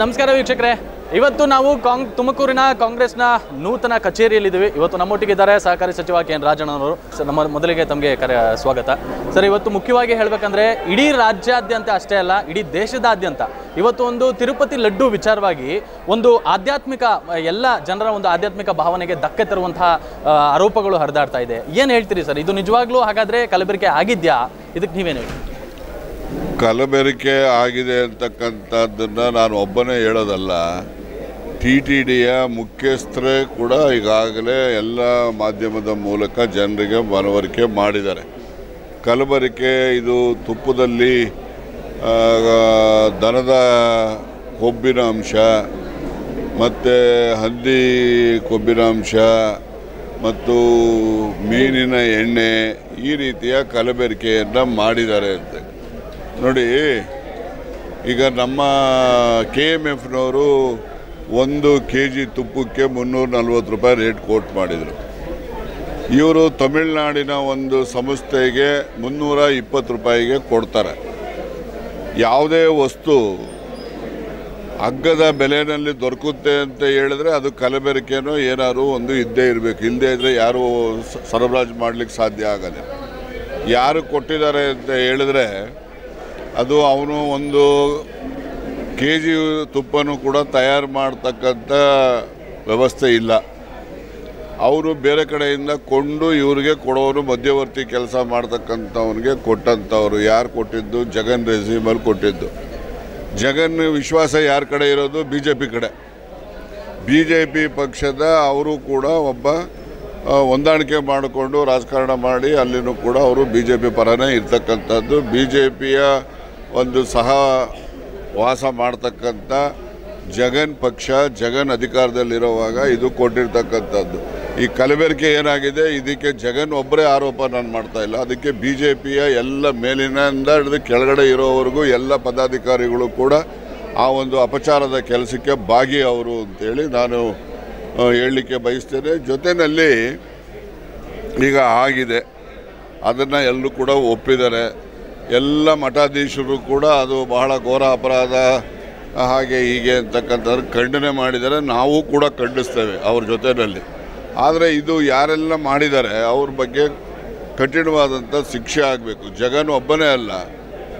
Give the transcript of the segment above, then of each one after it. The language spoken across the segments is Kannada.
ನಮಸ್ಕಾರ ವೀಕ್ಷಕರೇ. ಇವತ್ತು ನಾವು ಕಾಂಗ್, ತುಮಕೂರಿನ ಕಾಂಗ್ರೆಸ್ನ ನೂತನ ಕಚೇರಿಯಲ್ಲಿದ್ದೀವಿ. ಇವತ್ತು ನಮ್ಮೊಟ್ಟಿಗಿದ್ದಾರೆ ಸಹಕಾರಿ ಸಚಿವ ಕೆ. ಎನ್. ರಾಜಣ್ಣನವರು. ಸರ್, ನಮ್ಮ ಮೊದಲಿಗೆ ತಮಗೆ ಕರೆ, ಸ್ವಾಗತ. ಸರ್, ಇವತ್ತು ಮುಖ್ಯವಾಗಿ ಹೇಳಬೇಕಂದ್ರೆ ಇಡೀ ರಾಜ್ಯಾದ್ಯಂತ ಅಷ್ಟೇ ಅಲ್ಲ, ಇಡೀ ದೇಶದಾದ್ಯಂತ ಇವತ್ತು ಒಂದು ತಿರುಪತಿ ಲಡ್ಡು ವಿಚಾರವಾಗಿ ಒಂದು ಆಧ್ಯಾತ್ಮಿಕ, ಎಲ್ಲ ಜನರ ಒಂದು ಆಧ್ಯಾತ್ಮಿಕ ಭಾವನೆಗೆ ಧಕ್ಕೆ ತರುವಂತಹ ಆರೋಪಗಳು ಹರಿದಾಡ್ತಾ ಇದೆ. ಏನು ಹೇಳ್ತೀರಿ ಸರ್? ಇದು ನಿಜವಾಗ್ಲೂ ಹಾಗಾದ್ರೆ ಕಲಬೆರಕೆ ಆಗಿದ್ಯಾ? ಇದಕ್ಕೆ ನೀವೇನು ಹೇಳಿ ಕಲಬೆರಕೆ ಆಗಿದೆ ಅಂತಕ್ಕಂಥದ್ದನ್ನು ನಾನು ಒಬ್ಬನೇ ಹೇಳೋದಲ್ಲ, ಟಿ ಟಿ ಡಿಯ ಮುಖ್ಯಸ್ಥರೇ ಕೂಡ ಈಗಾಗಲೇ ಎಲ್ಲ ಮಾಧ್ಯಮದ ಮೂಲಕ ಜನರಿಗೆ ಮನವರಿಕೆ ಮಾಡಿದ್ದಾರೆ. ಕಲಬೆರಕೆ ಇದು ತುಪ್ಪದಲ್ಲಿ ದನದ ಕೊಬ್ಬಿನ ಅಂಶ, ಮತ್ತು ಹಂದಿ ಕೊಬ್ಬಿನ ಅಂಶ, ಮತ್ತು ಮೀನಿನ ಎಣ್ಣೆ ಈ ರೀತಿಯ ಕಲಬೆರಕೆಯನ್ನು ಮಾಡಿದ್ದಾರೆ ಅಂತ. ನೋಡಿ, ಈಗ ನಮ್ಮ ಕೆ ಎಂ ಎಫ್ನವರು ಒಂದು ಕೆ ಜಿ ತುಪ್ಪಕ್ಕೆ ಮುನ್ನೂರ ನಲ್ವತ್ತು ರೂಪಾಯಿ ರೇಟ್ ಕೋಟ್ ಮಾಡಿದರು. ಇವರು ತಮಿಳುನಾಡಿನ ಒಂದು ಸಂಸ್ಥೆಗೆ ಮುನ್ನೂರ ಇಪ್ಪತ್ತು ರೂಪಾಯಿಗೆ ಕೊಡ್ತಾರೆ. ಯಾವುದೇ ವಸ್ತು ಅಗ್ಗದ ಬೆಲೆಯಲ್ಲಿ ದೊರಕುತ್ತೆ ಅಂತ ಹೇಳಿದ್ರೆ ಅದು ಕಲಬೆರಕೆನೋ ಏನಾದ್ರು ಒಂದು ಇದ್ದೇ ಇರಬೇಕು. ಇಲ್ಲದೇ ಇದ್ದರೆ ಯಾರು ಸರಬರಾಜು ಮಾಡಲಿಕ್ಕೆ ಸಾಧ್ಯ ಆಗಲ್ಲ. ಯಾರು ಕೊಟ್ಟಿದ್ದಾರೆ ಅಂತ ಹೇಳಿದ್ರೆ ಅದು ಅವನು ಒಂದು ಕೆ ಜಿ ತುಪ್ಪನೂ ಕೂಡ ತಯಾರು ಮಾಡ್ತಕ್ಕಂಥ ವ್ಯವಸ್ಥೆ ಇಲ್ಲ. ಅವರು ಬೇರೆ ಕಡೆಯಿಂದ ಕೊಂಡು ಇವರಿಗೆ ಕೊಡೋರು ಮಧ್ಯವರ್ತಿ ಕೆಲಸ ಮಾಡ್ತಕ್ಕಂಥವ್ರಿಗೆ ಕೊಟ್ಟಂಥವ್ರು. ಯಾರು ಕೊಟ್ಟಿದ್ದು? ಜಗನ್ ರೆಸಿಮಲ್ಲಿ ಕೊಟ್ಟಿದ್ದು. ಜಗನ್ ವಿಶ್ವಾಸ ಯಾರ ಕಡೆ ಇರೋದು? ಬಿ ಜೆ ಪಿ ಕಡೆ. ಬಿ ಜೆ ಪಿ ಪಕ್ಷದ ಅವರು ಕೂಡ ಒಬ್ಬ ಹೊಂದಾಣಿಕೆ ಮಾಡಿಕೊಂಡು ರಾಜಕಾರಣ ಮಾಡಿ ಅಲ್ಲಿನೂ ಕೂಡ ಅವರು ಬಿ ಜೆ ಪಿ ಪರನೇ ಇರ್ತಕ್ಕಂಥದ್ದು. ಬಿ ಜೆ ಪಿಯ ಒಂದು ಸಹ ವಾಸ ಮಾಡ್ತಕ್ಕಂಥ ಜಗನ್ ಪಕ್ಷ, ಜಗನ್ ಅಧಿಕಾರದಲ್ಲಿರುವಾಗ ಇದು ಕೊಟ್ಟಿರ್ತಕ್ಕಂಥದ್ದು. ಈ ಕಲಬೆರಕೆ ಏನಾಗಿದೆ? ಇದಕ್ಕೆ ಜಗನ್ ಒಬ್ಬರೇ ಆರೋಪ ನಾನು ಮಾಡ್ತಾ ಇಲ್ಲ. ಅದಕ್ಕೆ ಬಿ ಜೆ ಪಿಯ ಎಲ್ಲ ಮೇಲಿನಿಂದ ಹಿಡಿದು ಕೆಳಗಡೆ ಇರೋವರೆಗೂ ಎಲ್ಲ ಪದಾಧಿಕಾರಿಗಳು ಕೂಡ ಆ ಒಂದು ಅಪಚಾರದ ಕೆಲಸಕ್ಕೆ ಭಾಗಿ ಅವರು ಅಂತೇಳಿ ನಾನು ಹೇಳಲಿಕ್ಕೆ ಬಯಸ್ತೇನೆ. ಜೊತೆಯಲ್ಲಿ ಈಗ ಆಗಿದೆ. ಅದನ್ನು ಎಲ್ಲರೂ ಕೂಡ ಒಪ್ಪಿದ್ದಾರೆ. ಎಲ್ಲ ಮಠಾಧೀಶರು ಕೂಡ ಅದು ಬಹಳ ಘೋರ ಅಪರಾಧ, ಹಾಗೆ ಹೀಗೆ ಅಂತಕ್ಕಂಥದ್ದು ಖಂಡನೆ ಮಾಡಿದರೆ ನಾವು ಕೂಡ ಖಂಡಿಸ್ತೇವೆ ಅವ್ರ ಜೊತೆಯಲ್ಲಿ. ಆದರೆ ಇದು ಯಾರೆಲ್ಲ ಮಾಡಿದ್ದಾರೆ, ಅವ್ರ ಬಗ್ಗೆ ಕಠಿಣವಾದಂಥ ಶಿಕ್ಷೆ ಆಗಬೇಕು. ಜಗನ್ ಒಬ್ಬನೇ ಅಲ್ಲ.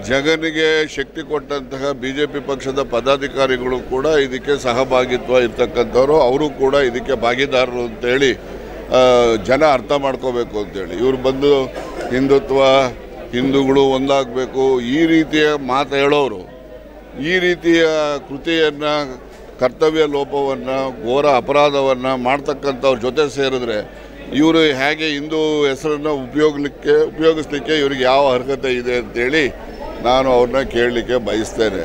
ಜಗನಿಗೆ ಶಕ್ತಿ ಕೊಟ್ಟಂತಹ ಬಿ ಜೆ ಪಿ ಪಕ್ಷದ ಪದಾಧಿಕಾರಿಗಳು ಕೂಡ ಇದಕ್ಕೆ ಸಹಭಾಗಿತ್ವ ಇರ್ತಕ್ಕಂಥವ್ರು. ಅವರು ಕೂಡ ಇದಕ್ಕೆ ಭಾಗಿದಾರರು ಅಂತೇಳಿ ಜನ ಅರ್ಥ ಮಾಡ್ಕೋಬೇಕು ಅಂತೇಳಿ. ಇವ್ರು ಬಂದು ಹಿಂದುತ್ವ ಹಿಂದೂಗಳು ಒಂದಾಗಬೇಕು. ಈ ರೀತಿಯ ಮಾತು ಹೇಳೋರು, ಈ ರೀತಿಯ ಕೃತಿಯನ್ನು, ಕರ್ತವ್ಯ ಲೋಪವನ್ನು, ಘೋರ ಅಪರಾಧವನ್ನು ಮಾಡ್ತಕ್ಕಂಥವ್ರ ಜೊತೆ ಸೇರಿದ್ರೆ ಇವರು ಹೇಗೆ ಹಿಂದೂ ಹೆಸರನ್ನು ಉಪಯೋಗಲಿಕ್ಕೆ, ಉಪಯೋಗಿಸ್ಲಿಕ್ಕೆ ಇವ್ರಿಗೆ ಯಾವ ಅರ್ಹತೆ ಇದೆ ಅಂತೇಳಿ ನಾನು ಅವ್ರನ್ನ ಕೇಳಲಿಕ್ಕೆ ಬಯಸ್ತೇನೆ.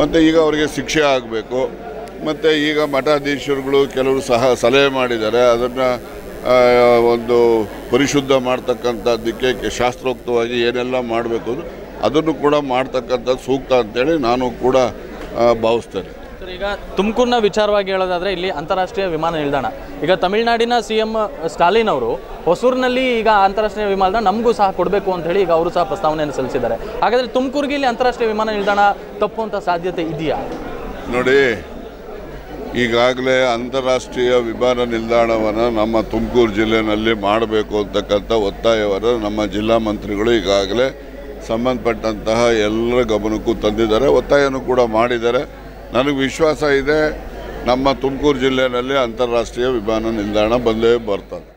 ಮತ್ತು ಈಗ ಅವರಿಗೆ ಶಿಕ್ಷೆ ಆಗಬೇಕು. ಮತ್ತು ಈಗ ಮಠಾಧೀಶರುಗಳು ಕೆಲವರು ಸಹ ಸಲಹೆ ಮಾಡಿದ್ದಾರೆ. ಅದನ್ನು ಒಂದು ಪರಿಶುದ್ಧ ಮಾಡ್ತಕ್ಕಂಥದ್ದಕ್ಕೆ ಶಾಸ್ತ್ರೋಕ್ತವಾಗಿ ಏನೆಲ್ಲ ಮಾಡಬೇಕು ಅದನ್ನು ಕೂಡ ಮಾಡ್ತಕ್ಕಂಥದ್ದು ಸೂಕ್ತ ಅಂತೇಳಿ ನಾನು ಕೂಡ ಭಾವಿಸ್ತೇನೆ. ಸರ್ ಈಗ ತುಮಕೂರಿನ ವಿಚಾರವಾಗಿ ಹೇಳೋದಾದರೆ ಇಲ್ಲಿ ಅಂತಾರಾಷ್ಟ್ರೀಯ ವಿಮಾನ ನಿಲ್ದಾಣ. ಈಗ ತಮಿಳುನಾಡಿನ ಸಿ ಎಂ ಸ್ಟಾಲಿನ್ ಅವರು ಹೊಸೂರಿನಲ್ಲಿ ಈಗ ಅಂತಾರಾಷ್ಟ್ರೀಯ ವಿಮಾನ ನಮಗೂ ಸಹ ಕೊಡಬೇಕು ಅಂತ ಹೇಳಿ ಈಗ ಅವರು ಸಹ ಪ್ರಸ್ತಾವನೆಯನ್ನು ಸಲ್ಲಿಸಿದ್ದಾರೆ. ಹಾಗಾದರೆ ತುಮಕೂರಿಗೆ ಇಲ್ಲಿ ಅಂತಾರಾಷ್ಟ್ರೀಯ ವಿಮಾನ ನಿಲ್ದಾಣ ತಪ್ಪುವಂಥ ಸಾಧ್ಯತೆ ಇದೆಯಾ? ನೋಡಿ ಈಗಾಗಲೇ ಅಂತಾರಾಷ್ಟ್ರೀಯ ವಿಮಾನ ನಿಲ್ದಾಣವನ್ನು ನಮ್ಮ ತುಮಕೂರು ಜಿಲ್ಲೆಯಲ್ಲಿ ಮಾಡಬೇಕು ಅಂತಕ್ಕಂಥ ಒತ್ತಾಯವನ್ನು ನಮ್ಮ ಜಿಲ್ಲಾ ಮಂತ್ರಿಗಳು ಈಗಾಗಲೇ ಸಂಬಂಧಪಟ್ಟಂತಹ ಎಲ್ಲರ ಗಮನಕ್ಕೂ ತಂದಿದ್ದಾರೆ. ಒತ್ತಾಯನೂ ಕೂಡ ಮಾಡಿದ್ದಾರೆ. ನನಗೆ ವಿಶ್ವಾಸ ಇದೆ, ನಮ್ಮ ತುಮಕೂರು ಜಿಲ್ಲೆಯಲ್ಲಿ ಅಂತಾರಾಷ್ಟ್ರೀಯ ವಿಮಾನ ನಿಲ್ದಾಣ ಬಂದೇ ಬರ್ತದೆ.